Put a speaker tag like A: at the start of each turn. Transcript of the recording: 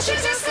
A: She's just.